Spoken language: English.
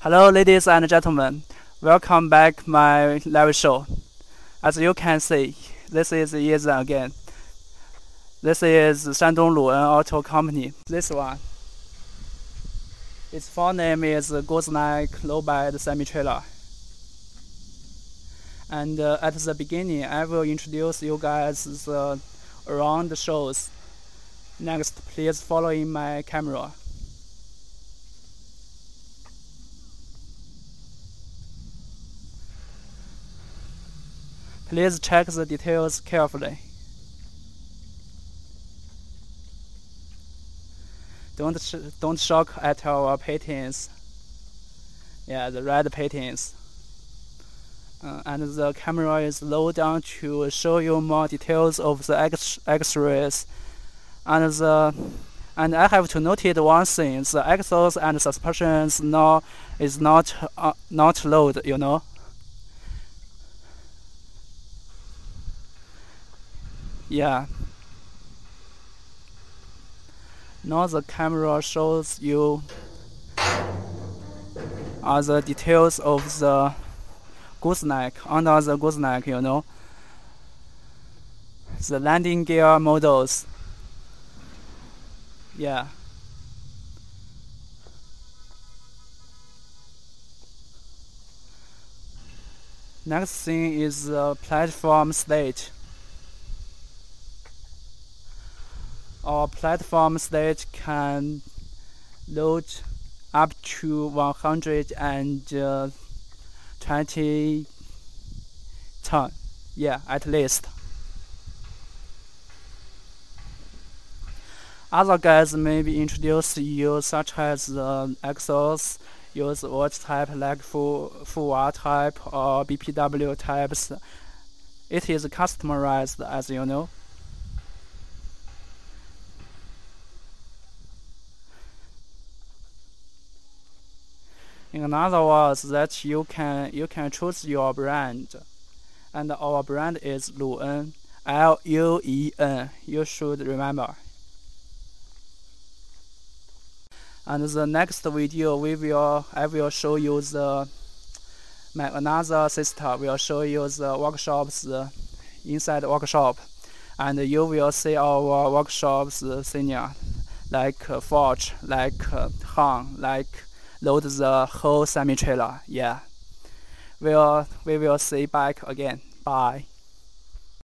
Hello, ladies and gentlemen. Welcome back my live show. As you can see, this is Yizhen again. This is Shandong Luen Auto Company. This one. Its full name is Gooseneck Low Bed Semi Trailer. And uh, at the beginning, I will introduce you guys the around the shows. Next, please follow in my camera. Please check the details carefully. Don't sh don't shock at our paintings. Yeah, the red paintings. Uh, and the camera is low down to show you more details of the axles. And the and I have to note one thing: the axles and suspensions now is not uh, not load. You know. Yeah. Now the camera shows you the details of the gooseneck under the gooseneck, you know. The landing gear models. Yeah. Next thing is the platform stage. Our platform stage can load up to 120 uh, ton. Yeah at least. Other guys maybe introduce you such as um, the axles use watch type like full full R type or BPW types. It is customized as you know In other words, that you can you can choose your brand, and our brand is Luen, L U E N. You should remember. And the next video, we will I will show you the my another sister will show you the workshops uh, inside workshop, and you will see our workshops uh, senior like uh, Forge, like Han, like load the whole semi trailer. Yeah. We'll, we will see back again. Bye.